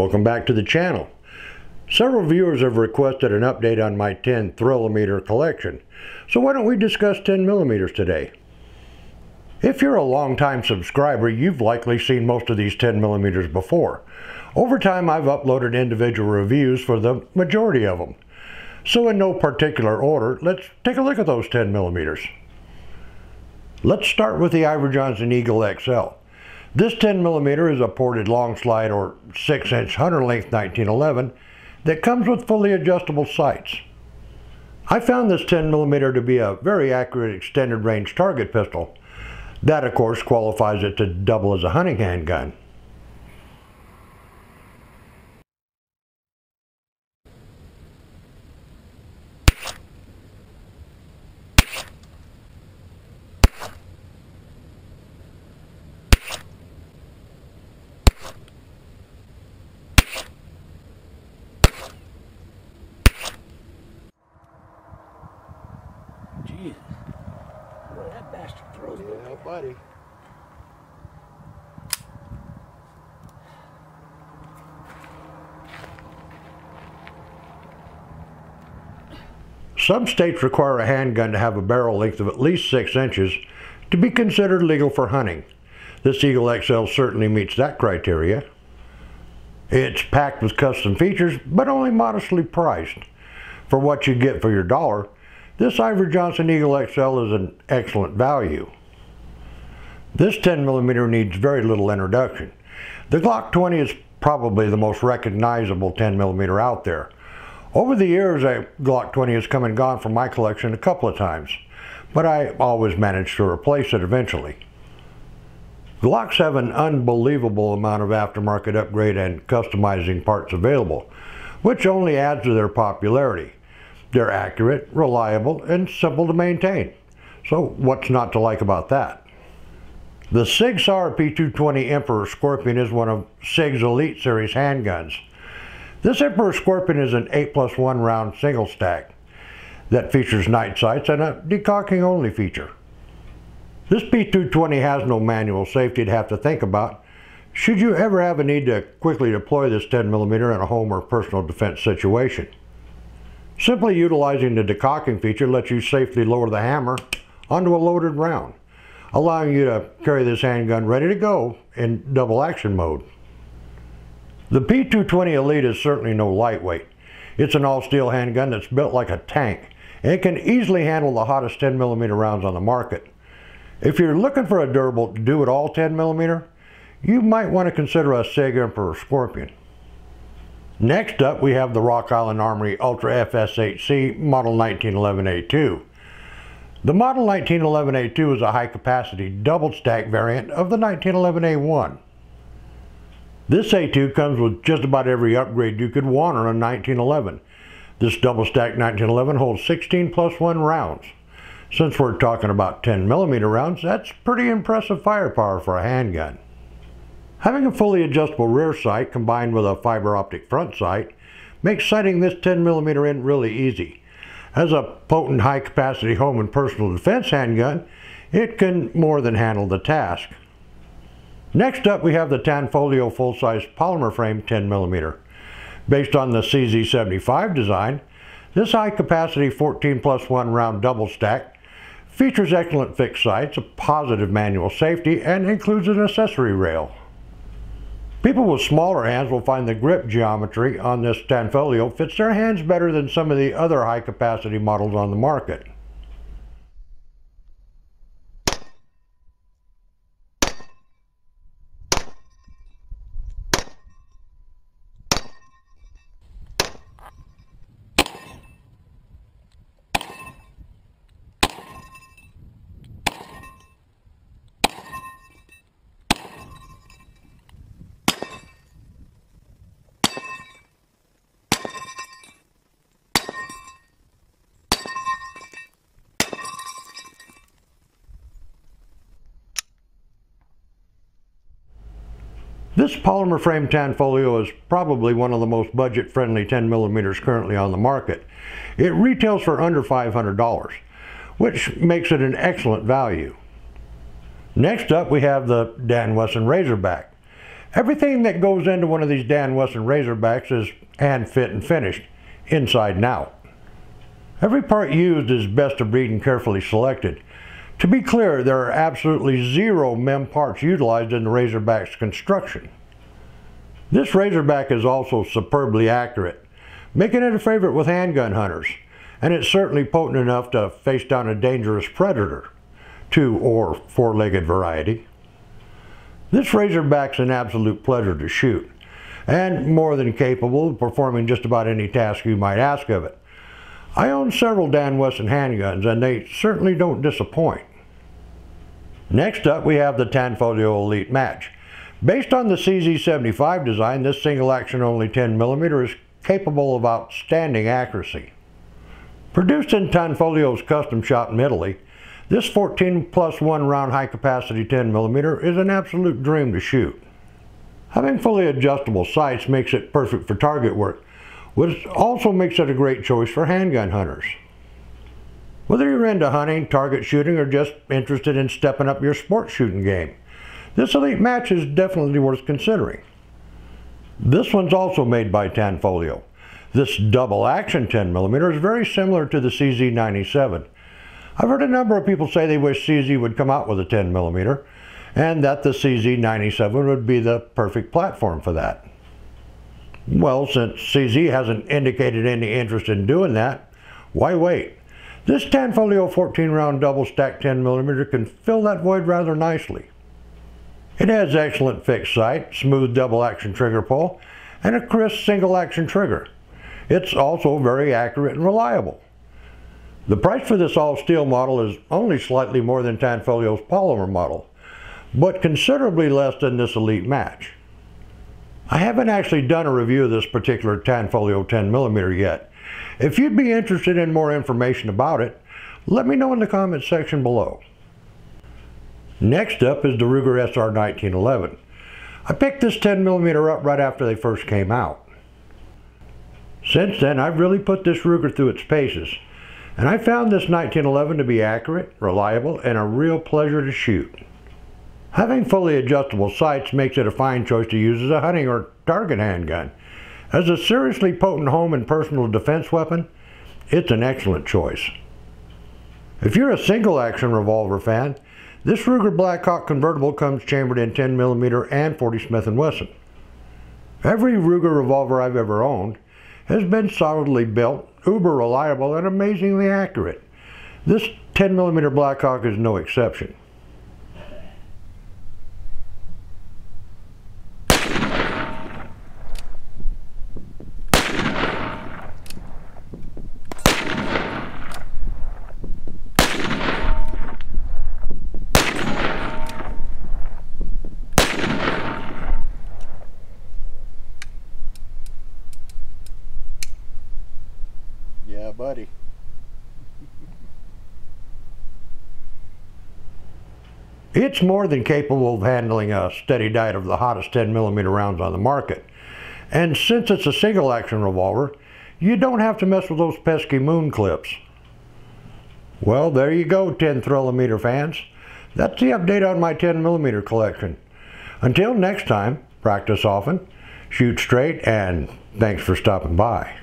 Welcome back to the channel. Several viewers have requested an update on my 10 Thrill-A-Meter collection, so why don't we discuss 10 millimeters today? If you're a long-time subscriber, you've likely seen most of these 10 millimeters before. Over time, I've uploaded individual reviews for the majority of them. So in no particular order, let's take a look at those 10 millimeters. Let's start with the Iver Johnson Eagle XL. This 10 millimeter is a ported long slide or 6 inch hunter length 1911 that comes with fully adjustable sights. I found this 10 millimeter to be a very accurate extended range target pistol. That of course qualifies it to double as a hunting handgun. Me. Some states require a handgun to have a barrel length of at least 6 inches to be considered legal for hunting. This Eagle XL certainly meets that criteria. It's packed with custom features, but only modestly priced. For what you get for your dollar, this Iver Johnson Eagle XL is an excellent value. This 10mm needs very little introduction. The Glock 20 is probably the most recognizable 10mm out there. Over the years, a Glock 20 has come and gone from my collection a couple of times, but I always managed to replace it eventually. Glocks have an unbelievable amount of aftermarket upgrade and customizing parts available, which only adds to their popularity. They're accurate, reliable, and simple to maintain. So what's not to like about that? The SIG Sauer P220 Emperor Scorpion is one of SIG's Elite Series handguns. This Emperor Scorpion is an 8 plus 1 round single stack that features night sights and a decocking only feature. This P220 has no manual safety to have to think about should you ever have a need to quickly deploy this 10mm in a home or personal defense situation. Simply utilizing the decocking feature lets you safely lower the hammer onto a loaded round, allowing you to carry this handgun ready to go in double action mode. The P220 Elite is certainly no lightweight. It's an all-steel handgun that's built like a tank, and can easily handle the hottest 10mm rounds on the market. If you're looking for a durable do-it-all 10mm, you might want to consider a SIG Emperor Scorpion. Next up, we have the Rock Island Armory Ultra FS HC Model 1911A2. The Model 1911A2 is a high-capacity double-stack variant of the 1911A1. This A2 comes with just about every upgrade you could want on a 1911. This double-stack 1911 holds 16 plus 1 rounds. Since we're talking about 10 millimeter rounds, that's pretty impressive firepower for a handgun. Having a fully adjustable rear sight combined with a fiber optic front sight makes sighting this 10mm in really easy. As a potent high capacity home and personal defense handgun, it can more than handle the task. Next up we have the Tanfoglio full-size polymer frame 10mm. Based on the CZ75 design, this high capacity 14 plus 1 round double stack features excellent fixed sights, a positive manual safety, and includes an accessory rail. People with smaller hands will find the grip geometry on this Tanfoglio fits their hands better than some of the other high capacity models on the market. This polymer frame Tanfoglio is probably one of the most budget friendly 10 millimeters currently on the market. It retails for under $500, which makes it an excellent value. Next up we have the Dan Wesson Razorback. Everything that goes into one of these Dan Wesson Razorbacks is hand fit and finished, inside and out. Every part used is best of breed and carefully selected. To be clear, there are absolutely zero MIM parts utilized in the Razorback's construction. This Razorback is also superbly accurate, making it a favorite with handgun hunters, and it's certainly potent enough to face down a dangerous predator, two or four-legged variety. This Razorback's an absolute pleasure to shoot, and more than capable of performing just about any task you might ask of it. I own several Dan Wesson handguns, and they certainly don't disappoint. Next up, we have the Tanfoglio Elite Match. Based on the CZ75 design, this single action only 10mm is capable of outstanding accuracy. Produced in Tanfoglio's custom shop in Italy, this 14 plus 1 round high capacity 10mm is an absolute dream to shoot. Having fully adjustable sights makes it perfect for target work, which also makes it a great choice for handgun hunters. Whether you're into hunting, target shooting, or just interested in stepping up your sport shooting game, this Elite Match is definitely worth considering. This one's also made by Tanfoglio. This double action 10mm is very similar to the CZ97, I've heard a number of people say they wish CZ would come out with a 10 millimeter and that the CZ97 would be the perfect platform for that. Well, since CZ hasn't indicated any interest in doing that, why wait? This Tanfoglio 14 round double stack 10 millimeter can fill that void rather nicely. It has excellent fixed sight, smooth double action trigger pull, and a crisp single action trigger. It's also very accurate and reliable. The price for this all-steel model is only slightly more than Tanfoglio's polymer model, but considerably less than this Elite Match. I haven't actually done a review of this particular Tanfoglio 10mm yet. If you'd be interested in more information about it, let me know in the comments section below. Next up is the Ruger SR 1911. I picked this 10mm up right after they first came out. Since then, I've really put this Ruger through its paces. And I found this 1911 to be accurate, reliable, and a real pleasure to shoot. Having fully adjustable sights makes it a fine choice to use as a hunting or target handgun. As a seriously potent home and personal defense weapon, it's an excellent choice. If you're a single action revolver fan, this Ruger Blackhawk convertible comes chambered in 10mm and 40 Smith & Wesson. Every Ruger revolver I've ever owned has been solidly built, uber reliable, and amazingly accurate. This 10mm Blackhawk is no exception. It's more than capable of handling a steady diet of the hottest 10 millimeter rounds on the market. And since it's a single action revolver, you don't have to mess with those pesky moon clips. Well, there you go, 10 Thrill-A-Meter fans. That's the update on my 10 millimeter collection. Until next time, practice often, shoot straight, and thanks for stopping by.